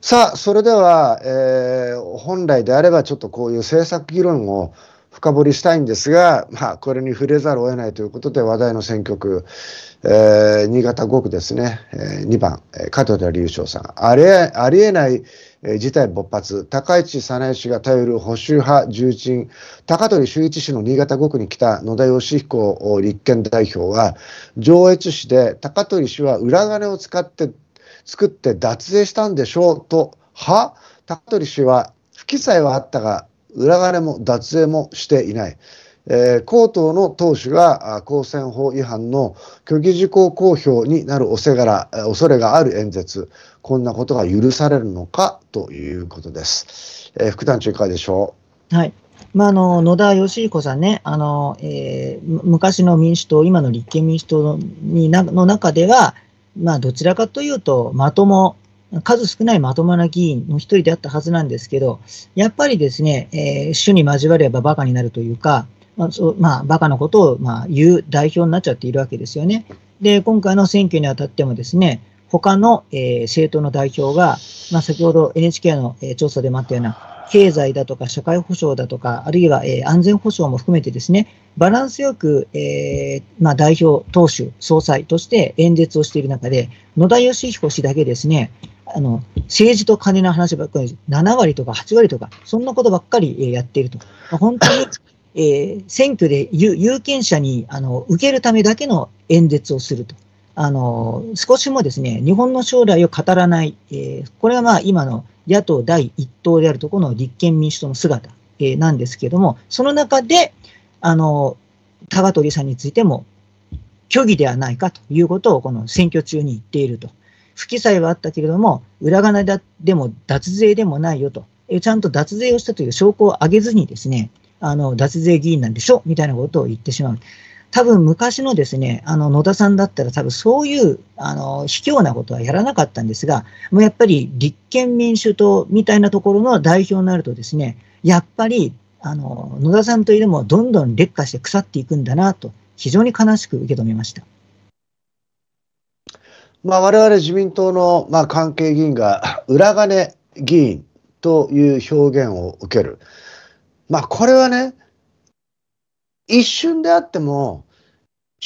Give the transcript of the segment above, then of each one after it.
さあ、それでは、えー、本来であればちょっとこういう政策議論を深掘りしたいんですが、まあ、これに触れざるを得ないということで話題の選挙区、えー、新潟5区ですね、えー、2番、加藤田隆翔さん、ありえありえない、事態勃発、高市早苗氏が頼る保守派重鎮、高取修一氏の新潟5区に来た野田義彦立憲代表は、上越市で高取氏は裏金を使って作って脱税したんでしょうと、は高取氏は不記載はあったが、裏金も脱税もしていない。えー、公党の党首が公選法違反の虚偽事項公表になるおせがら恐れがある演説、こんなことが許されるのかということです。えー、副団長、いかがでしょう？はいまあ、あの野田佳彦さんね、あのえー、昔の民主党、今の立憲民主党のになの中では、まあ、どちらかというと、まとも、数少ないまともな議員の一人であったはずなんですけど、やっぱりですね、えー、主に交われば馬鹿になるというか、まあ、そうまあ、バカなことを、まあ、言う代表になっちゃっているわけですよね。で、今回の選挙にあたってもですね、他の、えー、政党の代表が、まあ、先ほど NHK の、えー、調査でもあったような、経済だとか社会保障だとか、あるいは、えー、安全保障も含めてですね、バランスよく、えーまあ、代表、党首、総裁として演説をしている中で、野田義彦氏だけですね、あの政治と金の話ばっかり、7割とか8割とか、そんなことばっかり、え、やっていると。まあ、本当に、えー、選挙で有権者にあの受けるためだけの演説をすると。あの少しもですね、日本の将来を語らない、えー、これはまあ今の野党第一党であるとこの立憲民主党の姿、えー、なんですけれども、その中で、あの、高取さんについても虚偽ではないかということをこの選挙中に言っていると。不記載はあったけれども、裏金だでも脱税でもないよと。えちゃんと脱税をしたという証拠を挙げずにですね、あの、脱税議員なんでしょみたいなことを言ってしまう。多分昔のですね、あの野田さんだったら多分そういうあの卑怯なことはやらなかったんですが、もうやっぱり立憲民主党みたいなところの代表になるとですね、やっぱりあの野田さんといるもどんどん劣化して腐っていくんだなと、非常に悲しく受け止めました。まあ、我々自民党の、まあ、関係議員が裏金議員という表現を受ける。まあ、これはね、一瞬であっても、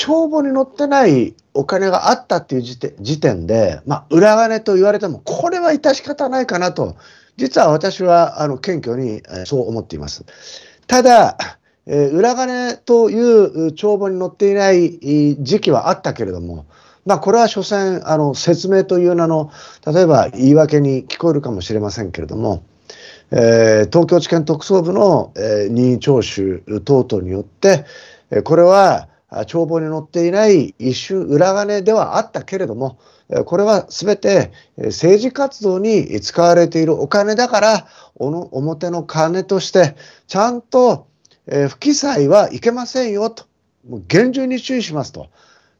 帳簿に載ってないお金があったっていう時点で、まあ、裏金と言われても、これは致し方ないかなと、実は私はあの謙虚にそう思っています。ただ、えー、裏金という帳簿に載っていない時期はあったけれども、まあ、これは所詮あの説明という名の例えば言い訳に聞こえるかもしれませんけれども、えー、東京地検特捜部の、えー、任意聴取等々によって、えこれは帳簿に載っていない一瞬裏金ではあったけれども、これはすべて政治活動に使われているお金だから、表の金としてちゃんと不記載はいけませんよと、厳重に注意しますと。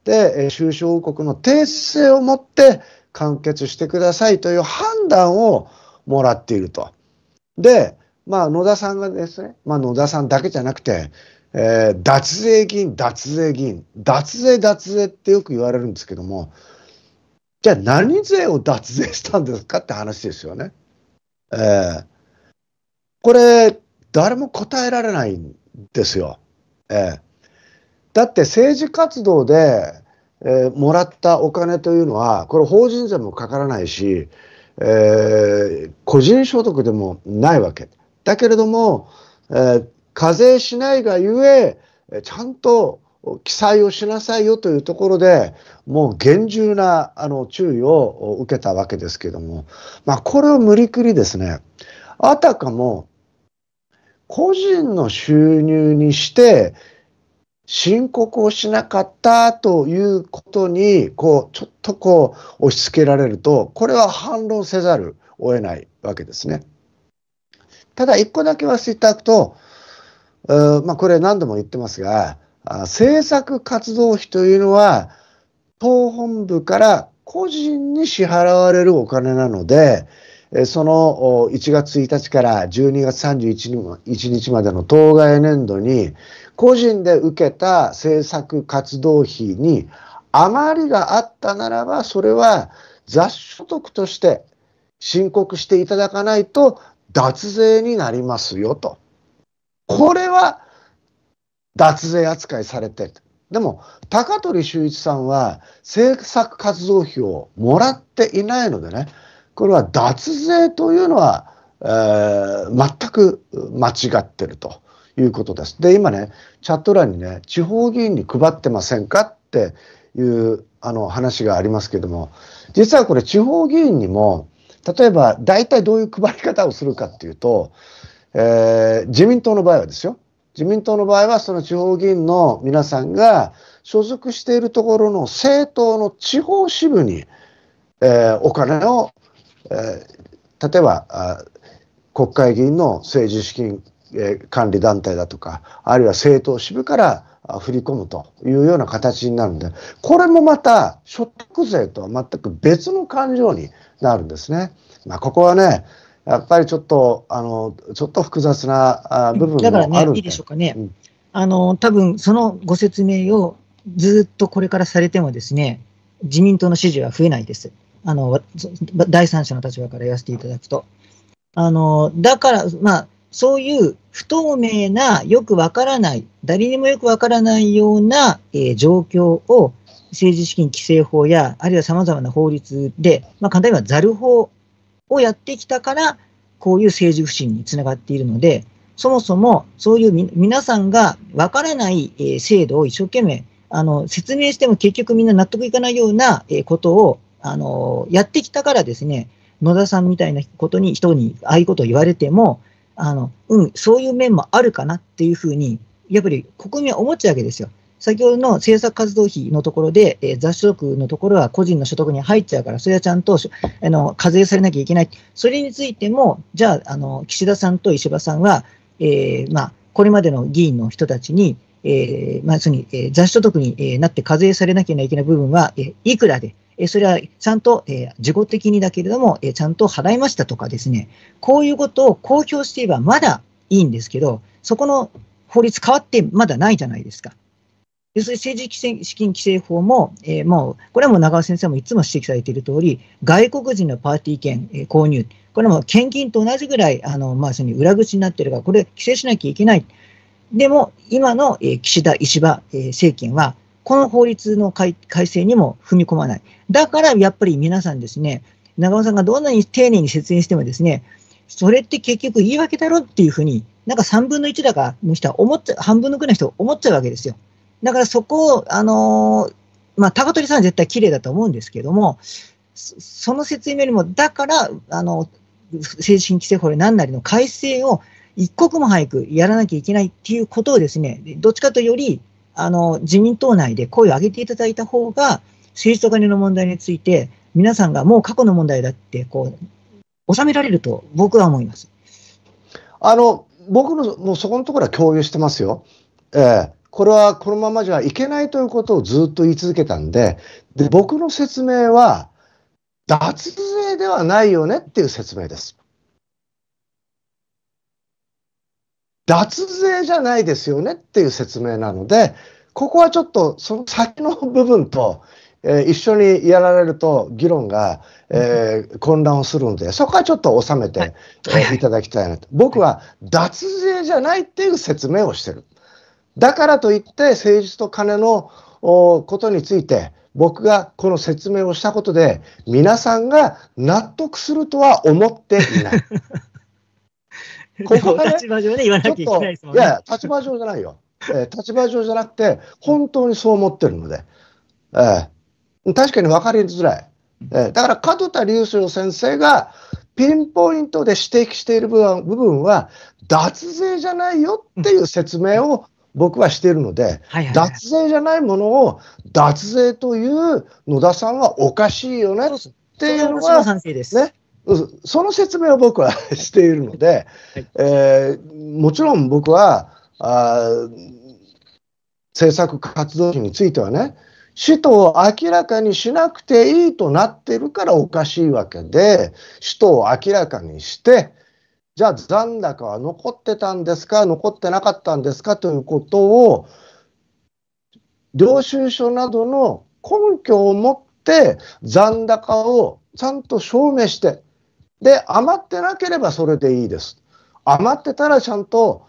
で、収支報告の訂正をもって完結してくださいという判断をもらっていると。で、まあ、野田さんがですね、まあ、野田さんだけじゃなくて、えー、脱税議員、脱税議員、脱税、脱税ってよく言われるんですけども、じゃあ何税を脱税したんですかって話ですよね。えー、これ、誰も答えられないんですよ。えー、だって政治活動で、えー、もらったお金というのは、これ法人税もかからないし、えー、個人所得でもないわけ。だけれども、えー、課税しないがゆえ、ちゃんと記載をしなさいよというところでもう厳重なあの注意を受けたわけですけども、まあ、これを無理くりですねあたかも個人の収入にして申告をしなかったということに、こう、ちょっとこう、押し付けられると、これは反論せざるを得ないわけですね。ただ、一個だけ忘れていただくと、まあ、これ何度も言ってますが、政策活動費というのは、党本部から個人に支払われるお金なので、その1月1日から12月31日までの当該年度に個人で受けた政策活動費に余りがあったならばそれは雑所得として申告していただかないと脱税になりますよと。これは脱税扱いされてる。でも、高取修一さんは政策活動費をもらっていないのでね、これは脱税というのは、えー、全く間違ってるということです。で、今ね、チャット欄にね、地方議員に配ってませんかっていうあの話がありますけども、実はこれ地方議員にも、例えば大体どういう配り方をするかっていうと、えー、自民党の場合はですよ、自民党の場合はその地方議員の皆さんが所属しているところの政党の地方支部に、えー、お金を、えー、例えば国会議員の政治資金、えー、管理団体だとかあるいは政党支部から振り込むというような形になるんでこれもまた所得税とは全く別の感情になるんですね。まあ、ここはねやっぱりちょっと、あの、ちょっと複雑な部分もあるだからね、いいでしょうかね。うん、あの、多分そのご説明をずっとこれからされてもですね、自民党の支持は増えないです。あの、第三者の立場から言わせていただくと。あの、だから、まあ、そういう不透明な、よくわからない、誰にもよくわからないような、えー、状況を政治資金規正法や、あるいは様々な法律で、まあ、簡単にはザル法をやってきたから、こういう政治不信につながっているので、そもそもそういう皆さんがわからない、制度を一生懸命あの説明しても結局みんな納得いかないような、ことをあのやってきたからですね、野田さんみたいなことに、人にああいうことを言われても、あのうん、そういう面もあるかなっていうふうに、やっぱり国民は思っちゃうわけですよ。先ほどの政策活動費のところで、えー、雑所得のところは個人の所得に入っちゃうから、それはちゃんとあの課税されなきゃいけない。それについても、じゃあ、あの岸田さんと石破さんは、えー、まあ、これまでの議員の人たちに、えー、まあ、に、えー、雑所得に、えー、なって課税されなきゃいけない部分は、えー、いくらで、えー、それはちゃんと、えー、事後的にだけれども、えー、ちゃんと払いましたとかですね、こういうことを公表していればまだいいんですけど、そこの法律変わってまだないじゃないですか。要するに政治資金規正法も、えー、もう、これはもう長尾先生もいつも指摘されている通り、外国人のパーティー券、えー、購入、これも献金と同じぐらい、あの、まあ、その裏口になっているから、これ規制しなきゃいけない。でも、今の、えー、岸田、石破、えー、政権は、この法律の改正にも踏み込まない。だから、やっぱり皆さんですね、長尾さんがどんなに丁寧に説明してもですね、それって結局言い訳だろっていうふうに、なんか3分の1だかの人は思っちゃ、半分のくらいの人は思っちゃうわけですよ。だからそこを、あの、まあ、高取さんは絶対綺麗だと思うんですけども、その説明よりも、だから、あの、政治規正法で何なりの改正を一刻も早くやらなきゃいけないっていうことをですね、どっちかというより、あの、自民党内で声を上げていただいた方が、政治と金の問題について、皆さんがもう過去の問題だって、こう、収められると僕は思います。あの、僕の、もうそこのところは共有してますよ。ええこれはこのままじゃいけないということをずっと言い続けたんで、で僕の説明は、脱税ではないよねっていう説明です。脱税じゃないですよねっていう説明なので、ここはちょっとその先の部分と、えー、一緒にやられると議論が、えー、混乱をするので、そこはちょっと収めて、はいえー、いただきたいなと。僕は脱税じゃないっていう説明をしてる。だからといって政治と金のことについて僕がこの説明をしたことで皆さんが納得するとは思っていない。ここが、ね、立場上で言わなきゃいけないですもんね。いや、立場上じゃないよ。えー、立場上じゃなくて、本当にそう思ってるので。えー、確かに分かりづらい。えー、だから門田隆翔先生がピンポイントで指摘している部分は、脱税じゃないよっていう説明を僕はしているので、はいはいはい、脱税じゃないものを脱税という野田さんはおかしいよねっていうのは、ね、その説明を僕はしているので、はい、えー、もちろん僕はあ政策活動費についてはね、使途を明らかにしなくていいとなっているからおかしいわけで、使途を明らかにして、じゃあ残高は残ってたんですか、残ってなかったんですか？ということを、領収書などの根拠を持って残高をちゃんと証明して、で、余ってなければそれでいいです。余ってたらちゃんと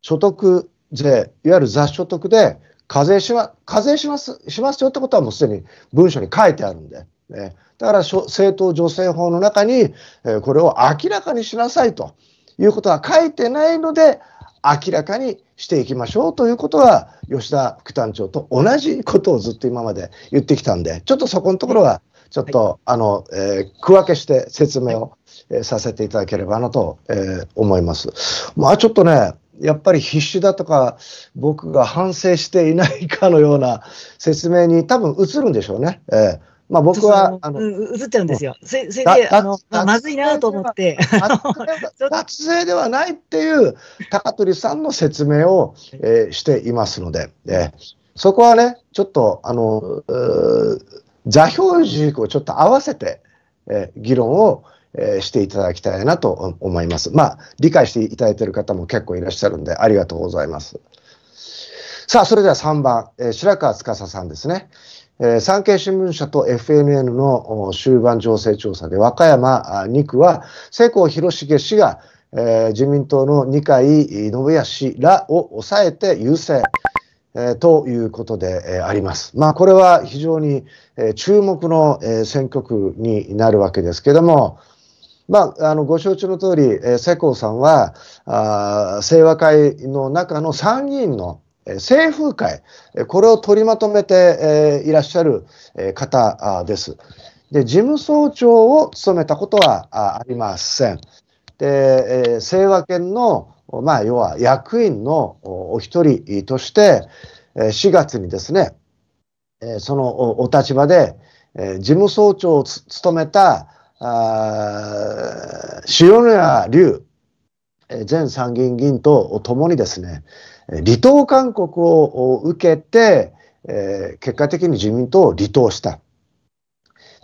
所得税、いわゆる雑所得で課税しま課税しますしますよってことはもうすでに文書に書いてあるんで、ね、だから政党助成法の中に、えー、これを明らかにしなさいということは書いてないので、明らかにしていきましょうということは、吉田副団長と同じことをずっと今まで言ってきたんで、ちょっとそこのところは、ちょっと、はい、あの、えー、区分けして説明を、えー、させていただければなと、えー、思います。まあちょっとね、やっぱり必死だとか、僕が反省していないかのような説明に多分映るんでしょうね。えーまあ僕は、あの、映っちゃうんですよ。それで、あの、ままずいなと思って。脱税ではないっていう高取さんの説明を、えー、していますので、えー、そこはね、ちょっと、あの、座標軸をちょっと合わせて、えー、議論を、えー、していただきたいなと思います。まあ、理解していただいている方も結構いらっしゃるんで、ありがとうございます。さあ、それでは3番、えー、白川司さんですね。えー、産経新聞社と FNN の終盤情勢調査で、和歌山2区は、世耕弘成氏が、えー、自民党の二階信康らを抑えて優勢。えー、ということで、えー、あります。まあ、これは非常に、えー、注目の、えー、選挙区になるわけですけども、まあ、あのご承知の通り、えー、世耕さんはあ清和会の中の参議院の政風会、これを取りまとめていらっしゃる方です。で、事務総長を務めたことはありません。で、清和県の、まあ、要は役員のお一人として、4月にですね、そのお立場で、事務総長を務めた塩谷龍前参議院議員と共にですね、離党勧告を受けて、えー、結果的に自民党を離党した。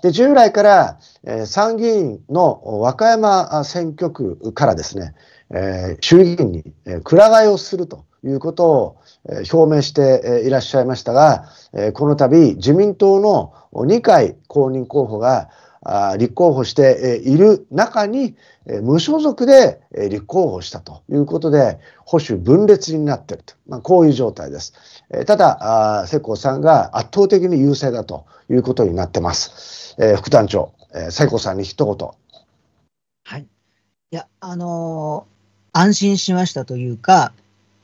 で、従来から、えー、参議院の和歌山選挙区からですね、えー、衆議院に、えー、くら替えをするということを、え、表明して、いらっしゃいましたが、え、この度自民党の二階公認候補が立候補している中に、無所属で立候補したということで、保守分裂になっていると、まあ、こういう状態です。ただ、世耕さんが圧倒的に優勢だということになってます。えー、副団長、世耕さんに一言。はい。いや、あのー、安心しましたというか、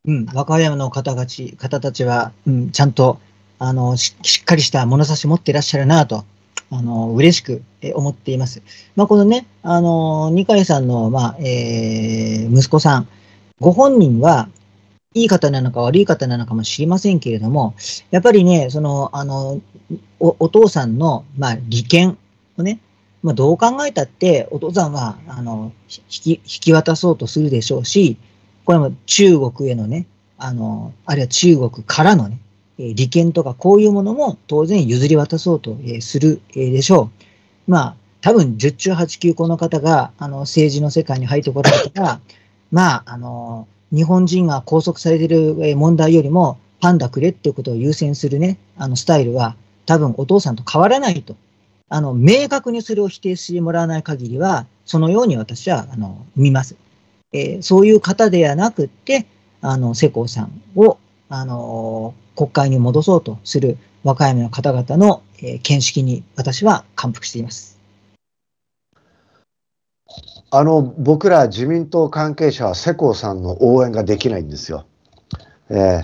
うん、和歌山の方たち方たちは、うん、ちゃんと、あの、しっかりした物差し持っていらっしゃるなとあの、嬉しく思っています。まあ、このね、あの、二階さんの、まあ、えー、息子さん、ご本人は、いい方なのか悪い方なのかもしれませんけれども、やっぱりね、その、あの、おお父さんの、まあ、利権をね、まあ、どう考えたって、お父さんは、あの、引き、引き渡そうとするでしょうし、これも中国へのね、あの、あるいは中国からのね、利権とかこういうものも当然譲り渡そうと、する、でしょう。まあ、多分10中8級この方があの政治の世界に入ってこられたら、まあ、あの、日本人が拘束されている問題よりもパンダくれっていうことを優先するね、あのスタイルは多分お父さんと変わらないと。あの、明確にそれを否定してもらわない限りは、そのように私は、あの、見ます。えー、そういう方ではなくって、あの、世耕さんを、あの国会に戻そうとする和歌山の方々の、えー、見識に私は感服しています。あの僕ら自民党関係者は世耕さんの応援ができないんですよ。えー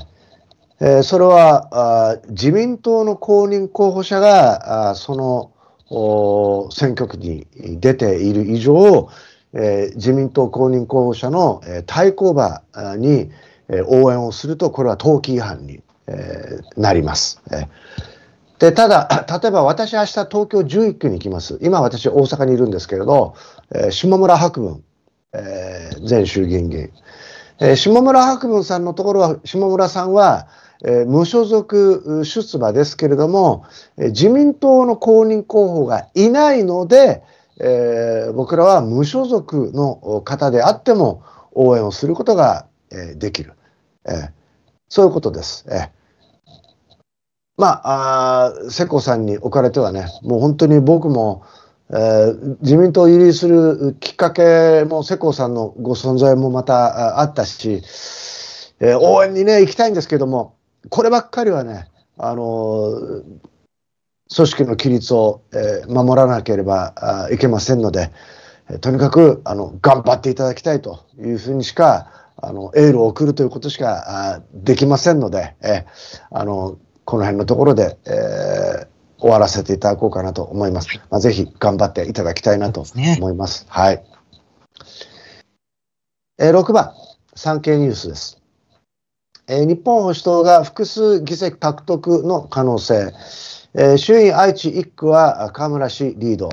えー、それはあ自民党の公認候補者があそのお選挙区に出ている以上、えー、自民党公認候補者の、えー、対抗馬に、えー、応援をするとこれは登記違反にえー、なります。えでただ、例えば私、明日東京11区に行きます。今、私、大阪にいるんですけれど、えー、下村博文、えー、前衆議院議員、えー、下村博文さんのところは、下村さんは、えー、無所属出馬ですけれども、えー、自民党の公認候補がいないので、えー、僕らは無所属の方であっても応援をすることが、え、できる。えーそういうことです。えまあ、あ世耕さんにおかれてはね、もう本当に僕も、えー、自民党入りするきっかけも世耕さんのご存在もまたあったし、えー、応援にね、行きたいんですけども、こればっかりはね、あのー、組織の規律を、えー、守らなければいけませんので、え、とにかくあの頑張っていただきたいというふうにしか、あのエールを送るということしかあできませんので、えー、あのこの辺のところで、えー、終わらせていただこうかなと思います。まあ、ぜひ頑張っていただきたいなと思います。すね、はい。えー、6番、産経ニュースです。えー、日本保守党が複数議席獲得の可能性。えー、衆院愛知1区は河村氏リード。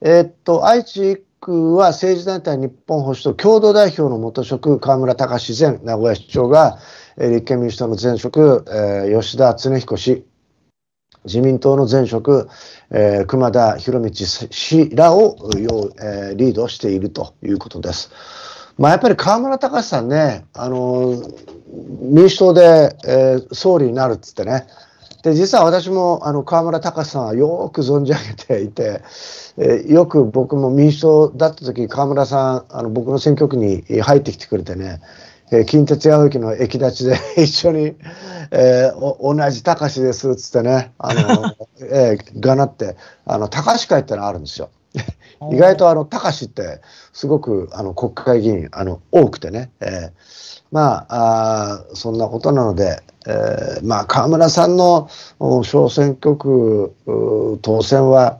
えー、っと、愛知1区は政治団体日本保守党共同代表の元職、河村隆前名古屋市長が、立憲民主党の前職、え、吉田恒彦氏、自民党の前職、え、熊田博道氏らを、え、リードしているということです。まあ、やっぱり河村隆さんね、あの民主党で、え、総理になるっつってね、で実は私もあの河村隆さんはよく存じ上げていて、えー、よく僕も民主党だった時河村さんあの僕の選挙区に入ってきてくれてね、えー、近鉄八駅の駅立ちで 一緒に、えー、同じ高志ですっつってね、あの、えー、がなって、あの、高志会ってのあるんですよ。意外とあの、高志ってすごくあの国会議員あの多くてね、えー、まああ、そんなことなので、えー、まあ、河村さんの小選挙区当選は、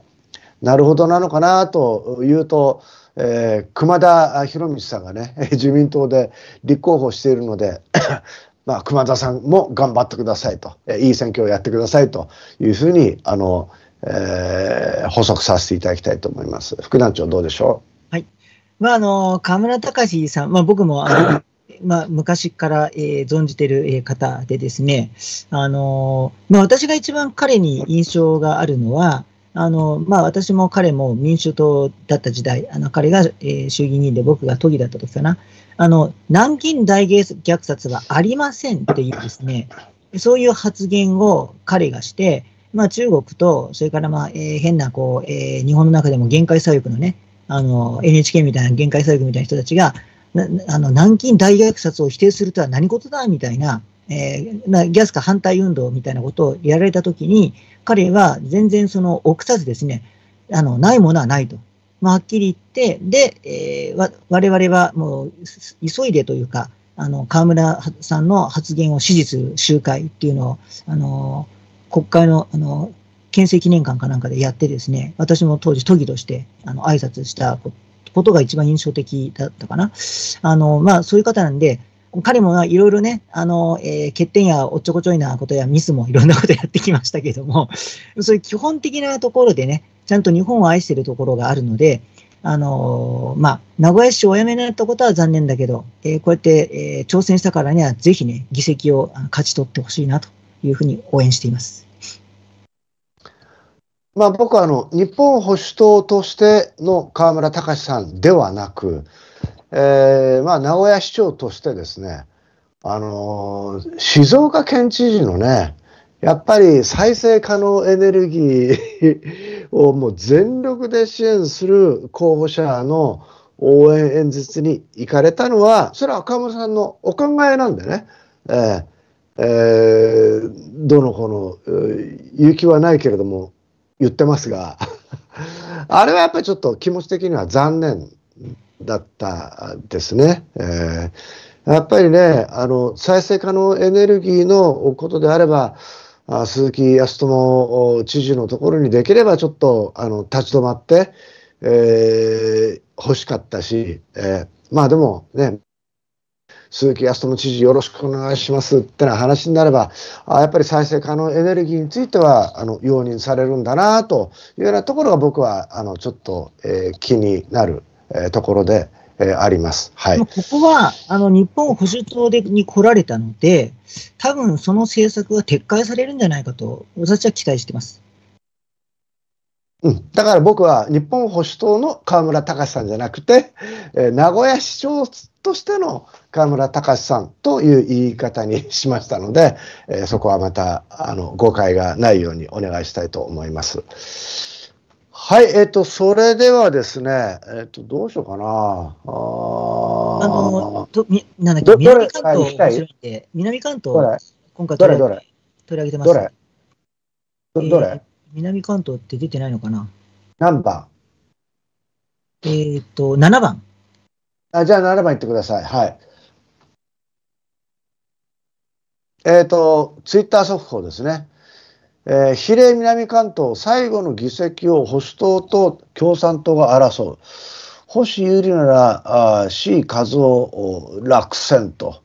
なるほどなのかなというと、えー、熊田博道さんがね、自民党で立候補しているので、まあ、熊田さんも頑張ってくださいと、えー、いい選挙をやってくださいというふうに、あの、えー、補足させていただきたいと思います。副団長どうでしょう？はい。まあ、あの、河村隆さん、まあ、僕も、あの、まあ、昔から、えー、存じている方でですね、あのまあ、私が一番彼に印象があるのは、あの、まあ、私も彼も民主党だった時代、あの、彼が、えー、衆議院で僕が都議だった時かな、あの、南京大虐殺はありませんっていうですね、そういう発言を彼がして、まあ、中国と、それからまあ、えー、変な、こう、えー、日本の中でも限界左翼のね、あの、NHK みたいな限界左翼みたいな人たちが、あの南京大虐殺を否定するとは何事だみたいな、えー、なギャスカ反対運動みたいなことをやられたときに、彼は全然その臆さずですね、あの、ないものはないと。まあ、はっきり言って、で、えー、わ我々はもう急いでというか、あの、河村さんの発言を支持する集会っていうのを、あの、国会の、あの、憲政記念館かなんかでやってですね、私も当時都議として、あの、挨拶したことが一番印象的だったかな。あの、まあ、そういう方なんで、彼もいろいろね、あの、えー、欠点やおっちょこちょいなことやミスもいろんなことやってきましたけども、そういう基本的なところでね、ちゃんと日本を愛してるところがあるので、あのー、まあ、名古屋市をお辞めになったことは残念だけど、えー、こうやって、えー、挑戦したからには、ぜひね、議席を勝ち取ってほしいなというふうに応援しています。まあ、僕はあの日本保守党としての河村隆さんではなく、えー、まあ、名古屋市長としてですね、あのー、静岡県知事のね、やっぱり再生可能エネルギー をもう全力で支援する候補者の応援演説に行かれたのは、それは赤村さんのお考えなんでね、えーえー、どの子の勇気はないけれども言ってますが、あれはやっぱりちょっと気持ち的には残念だったですね。えー、やっぱりね、あの、再生可能エネルギーのことであれば、あ鈴木康友知事のところにできればちょっとあの立ち止まって、えー、欲しかったし、えー、まあでもね、鈴木康友知事よろしくお願いしますってな話になれば、あやっぱり再生可能エネルギーについてはあの容認されるんだなというようなところが僕はあのちょっと、えー、気になるえところで、えあります。はい。ここは、あの、日本保守党でに来られたので、多分その政策が撤回されるんじゃないかと、私は期待してます。うん、だから僕は日本保守党の河村隆さんじゃなくて、えー、名古屋市長としての河村隆さんという言い方にしましたので、えー、そこはまたあの誤解がないようにお願いしたいと思います。はい、えっ、と、それではですね、えっ、と、どうしようかな。ああのーとみなんだっけ、南関東面白いんで、南関東、今回取り上げどれ？どれ？取り上げてます。どれ？どどれ、えー南関東って出てないのかな？何番？えっ、と、7番。あじゃあ7番言ってください。はい。えっ、と、ツイッター速報ですね。えー比例南関東最後の議席を保守党と共産党が争う。星有利なら、あ C 和夫を落選と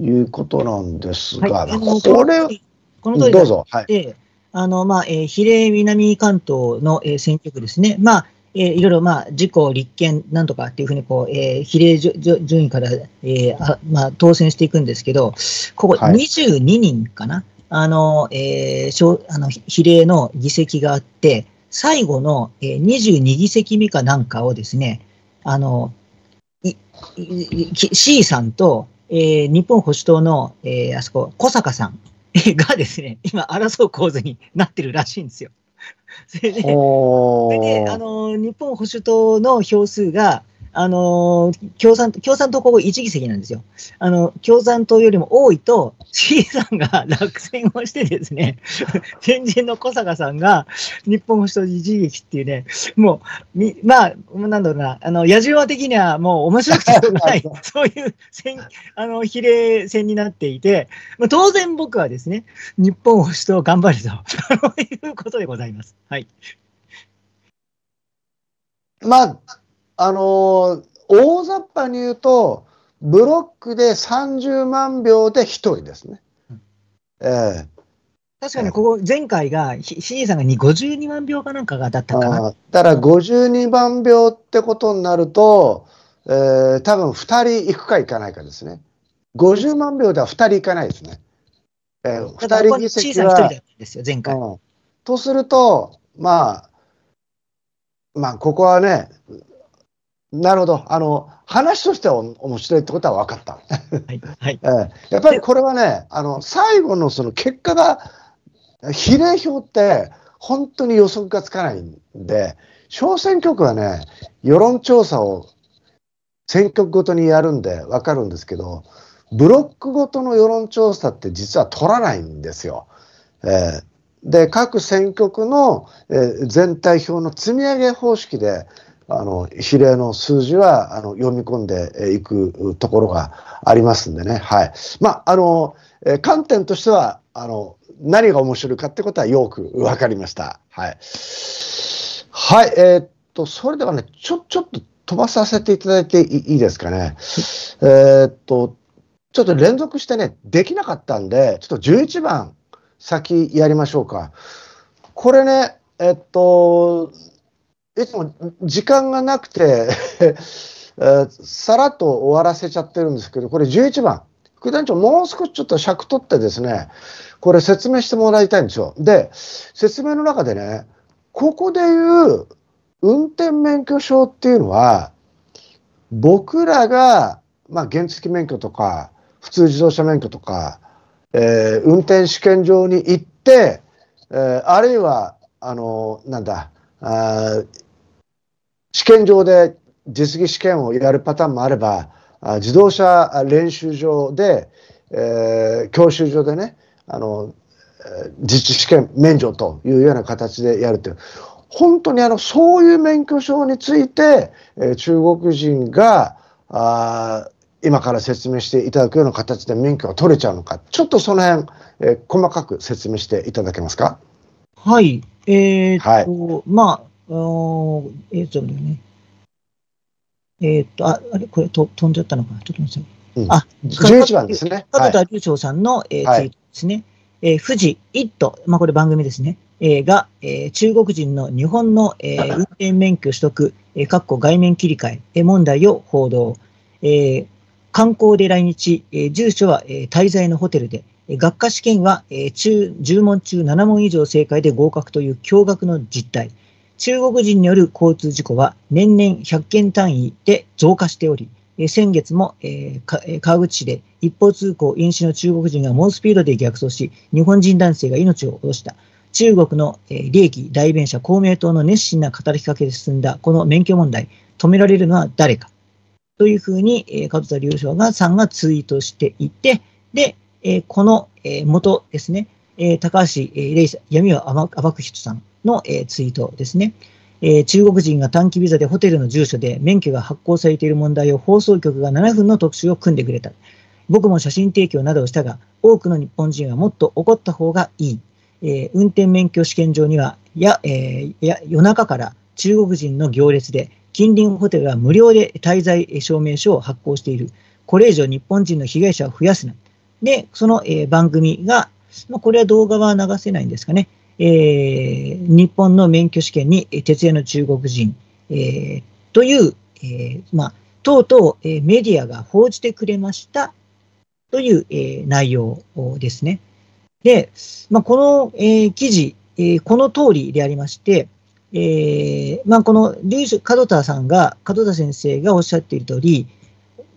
いうことなんですが、はい、これ、このどうぞ。はい。で、あの、まあ、えー比例南関東の、えー選挙区ですね。まあ、えーいろいろ、まあ、自公立憲なんとかっていうふうに、こう、えー比例順位から、えーあまあ、当選していくんですけど、ここはい22人かな、あの、えー小あの、比例の議席があって、最後の、えー22議席目かなんかをですね、あの、いいい C さんと、えー日本保守党の、えーあそこ、小坂さん がですね、今争う構図になってるらしいんですよ。それで、おそれで、ーあの、日本保守党の票数が、あの、共産、共産党ここ1議席なんですよ。あの、共産党よりも多いと、C さんが落選をしてですね、先人の小坂さんが日本保守党一撃っていうね、もう、みまあ、なんだろうな、あの、野獣馬的にはもう面白くてしょうがない、そういう戦、あの、比例戦になっていて、まあ、当然僕はですね、日本保守党頑張ると、いうことでございます。はい。まあ、あのー大雑把に言うと、ブロックで30万票で1人ですね。うんええ確かに、ここ、前回が、ひ C さんがに52万票かなんかがだったかな。だから52万票ってことになると、えー多分2人行くか行かないかですね。50万票では2人行かないですね。えー、2だからここに人議席さん一人だはったんですよ、前回。うんとすると、まあ、まあ、ここはね、なるほど、あの話としては面白いってことは分かった。はい。はい。ええやっぱりこれはね、あの最後のその結果が、比例票って本当に予測がつかないんで、小選挙区はね、世論調査を選挙区ごとにやるんで分かるんですけど、ブロックごとの世論調査って実は取らないんですよ。ええで、各選挙区の、えー全体票の積み上げ方式で、あの比例の数字はあの読み込んでいくところがありますんでね、はいまああのえ観点としてはあの何が面白いかってことはよく分かりました。はい、はいえーっとそれではねちょちょっと飛ばさせていただいていいですかね。えーっとちょっと連続してねできなかったんでちょっと11番先やりましょうか。これねえっといつも時間がなくて、えさらっと終わらせちゃってるんですけど、これ11番、副団長、もう少しちょっと尺取ってですね、これ説明してもらいたいんですよ。で、説明の中でね、ここでいう運転免許証っていうのは、僕らが、まあ、原付免許とか、普通自動車免許とか、えー運転試験場に行って、えーあるいは、あのなんだ、あ試験場で実技試験をやるパターンもあれば、あ自動車練習場で、えー教習所でね、あの、えー実地試験免除というような形でやるという。本当にあの、そういう免許証について、えー中国人が、あー今から説明していただくような形で免許が取れちゃうのか、ちょっとその辺、えー細かく説明していただけますか？はい。えーっと、まあ、あーえーっとね、えーっと、あ、あれ？これと飛んじゃったのかな？ちょっと待ってください。うんあ、11番ですね。はい角田隆翔さんの、えーはいツイートですね。えー富士一途、まあ、これ番組ですね。えーが、えー中国人の日本の、えー運転免許取得、えー、かっこ外面切り替ええー問題を報道。えー観光で来日、えー住所は、えー滞在のホテルで、えー学科試験は、えー中10問中7問以上正解で合格という驚愕の実態。中国人による交通事故は年々100件単位で増加しており、先月も、川口市で一方通行飲酒の中国人が猛スピードで逆走し、日本人男性が命を落とした。中国の利益代弁者公明党の熱心な語りかけで進んだこの免許問題、止められるのは誰かというふうに、えー、門田隆翔さんがツイートしていて、で、この、えー元ですね、高橋、えー、レイさん、闇を暴く人さんの、えーツイートですね。えー中国人が短期ビザでホテルの住所で免許が発行されている問題を放送局が7分の特集を組んでくれた。僕も写真提供などをしたが、多くの日本人はもっと怒った方がいい。えー運転免許試験場には、や、えーや、夜中から中国人の行列で、近隣ホテルが無料で滞在証明書を発行している。これ以上日本人の被害者を増やすな。で、その、え番組が、まあ、これは動画は流せないんですかね。えー日本の免許試験にえー徹夜の中国人、えーという、えーまあ、とうとう、えーメディアが報じてくれましたという、えー内容ですね。で、まあ、この、えー記事、えーこの通りでありまして、えーまあ、この門田さんが、門田先生がおっしゃっている通り、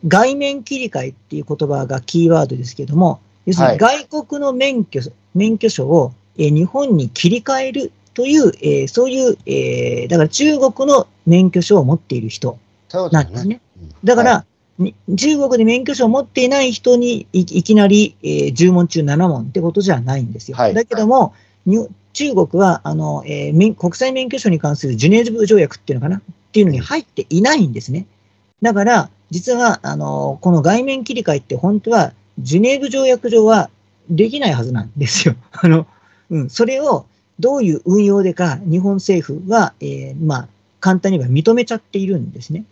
外面切り替えっていう言葉がキーワードですけども、要するに外国の免許、免許証を、えー日本に切り替えるという、えーそういう、えーだから中国の免許証を持っている人。なんですね。だから、に中国で免許証を持っていない人にいいきなり、えー10問中7問ってことじゃないんですよ。はいだけども、に中国はあの、えー免国際免許証に関するジュネーブ条約っていうのかな？っていうのに入っていないんですね。だから、実はあのこの外面切り替えって本当はジュネーブ条約上はできないはずなんですよ。あのうん、それをどういう運用でか日本政府は、えーまあ、簡単に言えば認めちゃっているんですね。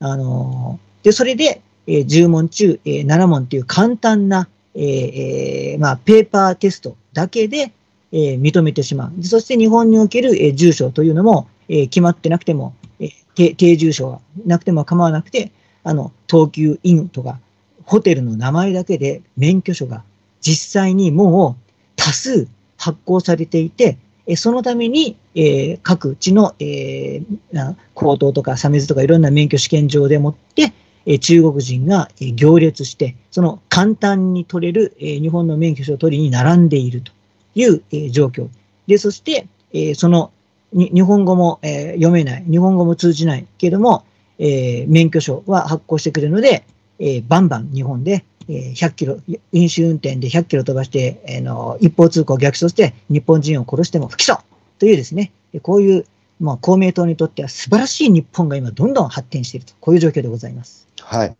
あのーで、それで、えー10問中、えー7問っていう簡単な、えーまあ、ペーパーテストだけで、え認めてしまう。そして日本における、え住所というのも、え決まってなくても、えー定定住所がなくても構わなくて、あの、東急インとか、ホテルの名前だけで免許証が実際にもう多数発行されていて、そのために、えー各地の、えー高等とか鮫洲とかいろんな免許試験場でもって、えー中国人が行列して、その簡単に取れる、えー日本の免許証を取りに並んでいるという、えー状況。で、そして、えーその日本語も、えー読めない、日本語も通じないけども、えー免許証は発行してくれるので、えーバンバン日本で、100キロ、飲酒運転で100キロ飛ばして、えーの一方通行を逆走して日本人を殺しても不起訴というですね、こういう、まあ、公明党にとっては素晴らしい日本が今どんどん発展していると、こういう状況でございます。はい。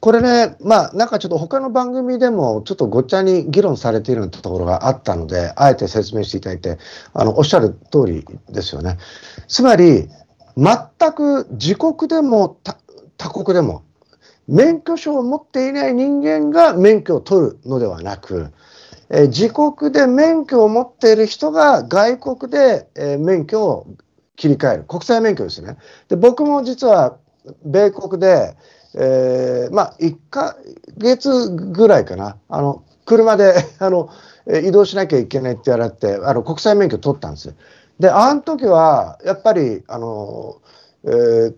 これね、まあ、なんかちょっと他の番組でもちょっとごっちゃに議論されているようなところがあったので、あえて説明していただいて、あの、おっしゃる通りですよね。つまり、全く自国でも他国でも、免許証を持っていない人間が免許を取るのではなく、えー自国で免許を持っている人が外国で、えー免許を切り替える。国際免許ですね。で、僕も実は米国で、えーまあ、1ヶ月ぐらいかな。あの、車で、あの、移動しなきゃいけないって言われて、あの、国際免許取ったんですよ。で、あの時は、やっぱり、あの、えー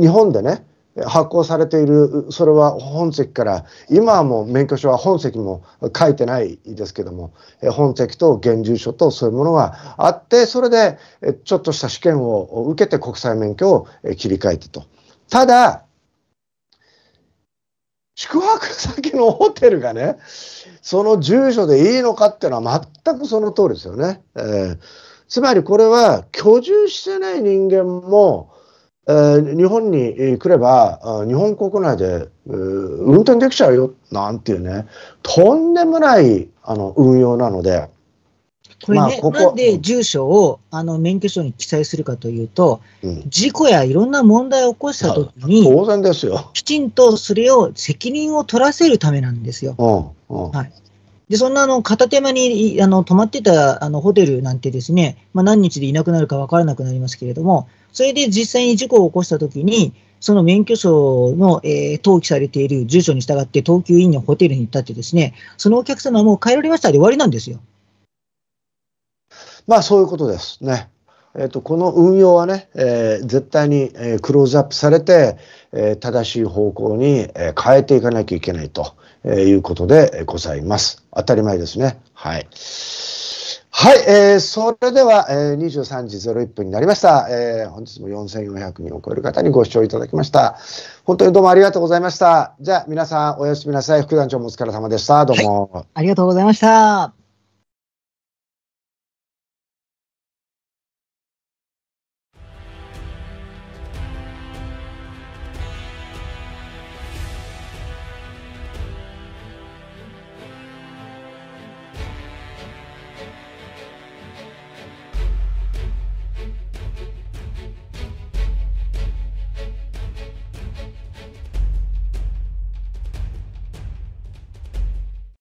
日本でね、発行されている、それは本籍から、今はもう免許証は本籍も書いてないですけども、本籍と現住所とそういうものがあって、それでちょっとした試験を受けて国際免許を切り替えてと。ただ、宿泊先のホテルがね、その住所でいいのかっていうのは全くその通りですよね。えーつまりこれは居住してない人間も、えー日本にえー来れば、あ日本国内で、えー運転できちゃうよなんていうね、とんでもないあの運用なので、これね、まあここ。なんで住所をあの免許証に記載するかというと、うん、事故やいろんな問題を起こしたときに、当然ですよ。きちんとそれを責任を取らせるためなんですよ。うんうん。はいで、そんなあの片手間にあの泊まってたあのホテルなんてですね、まあ、何日でいなくなるか分からなくなりますけれども、それで実際に事故を起こしたときに、その免許証の、えー登記されている住所に従って東急インのホテルに行ったってですね、そのお客様はもう帰られましたで終わりなんですよ。まあそういうことですね。えっとこの運用はね、えー絶対に、えークローズアップされて、えー正しい方向に、えー変えていかなきゃいけないとえーいうことでございます。当たり前ですね。はい。はい、えー、それでは、えー、23時01分になりました、えー。本日も4400人を超える方にご視聴いただきました。本当にどうもありがとうございました。じゃあ皆さんおやすみなさい。副団長もお疲れ様でした。どうも、はい、ありがとうございました。